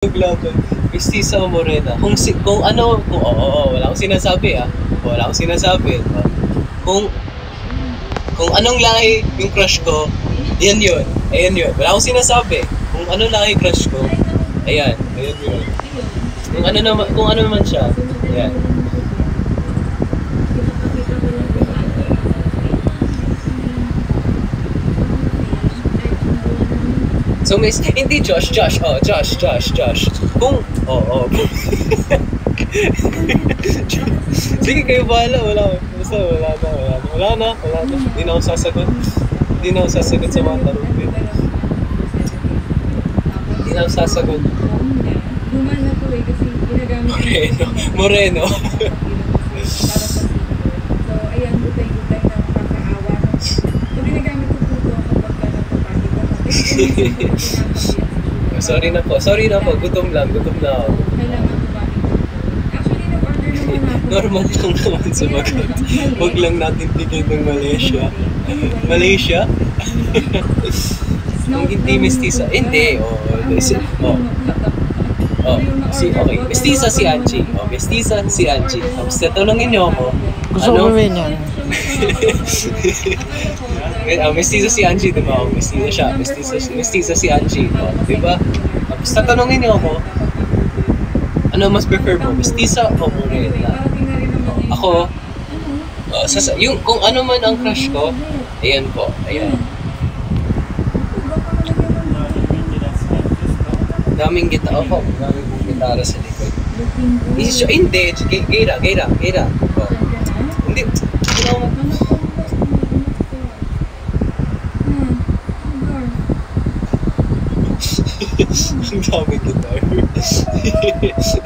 Maglaban. Mestiza o morena. Kung, si, kung ano, kung oo, oo, wala akong sinasabi ah. Wala akong sinasabi. Oh. Kung, kung anong lahi yung crush ko, yan yun. Ayan yun. Wala akong sinasabi. Kung ano lahi crush ko, ayan. Ayan yun. Kung ano naman, kung ano naman siya, ayan. So, miss, hindi Josh, Josh, oh, Josh, Josh, Josh. Kung, oh, oh. Sige, kayo bahala, wala, basta wala na, wala na, wala na, wala na. Hindi na ako sasagot. Hindi na ako sasagot sa mga tanong ko. Hindi na ako sasagot. Luma na eh, kasi ginagamit ko Moreno. Moreno. Para sa So, ayan, gutay-gutay na nakakaawa. So, ginagamit ko po ito kapag ka napapagi ko. Sorry na po, sorry na po, gutom lang, gutom na ako. Kailangan ko ba Actually, nag-order naman ako. Normal lang naman sumagot. Huwag lang natin bigay ng Malaysia. Malaysia? Kung hindi mestiza. Hindi, oh, oh, oh, si, okay. Mestiza si Angie. Oh, mestiza si Angie. Tapos tatanungin niyo ako, Gusto ko ano? gawin yan. Uh, mestiza si Angie, di ba? Oh, mestiza siya. Mestiza, mestiza si Angie. Oh, di ba? Tapos tatanungin niyo ako, ano mas prefer mo? Mestiza o morena? Ako, uh, sa, yung, kung ano man ang crush ko, ayan po, ayan. Daming gitara ako, daming gitara sa likod. Is, hindi, G- Gaira, Gaira, Gaira. Oh. Hindi, Ang daming gitar.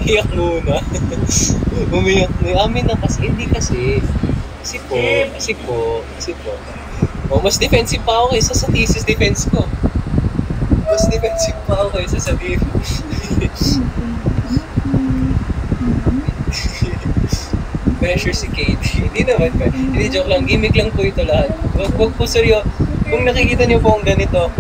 Iyak muna. Umiyak na. Amin na kasi. Hindi kasi. Kasi po. Kasi po. Kasi po. Oh, mas defensive pa ako kaysa sa thesis defense ko. Mas defensive pa ako kaysa sa thesis. Pressure si Kate. Hindi naman ba? Hindi joke lang. Gimmick lang po ito lahat. Wag, wag po seryo. Kung nakikita niyo po ang ganito,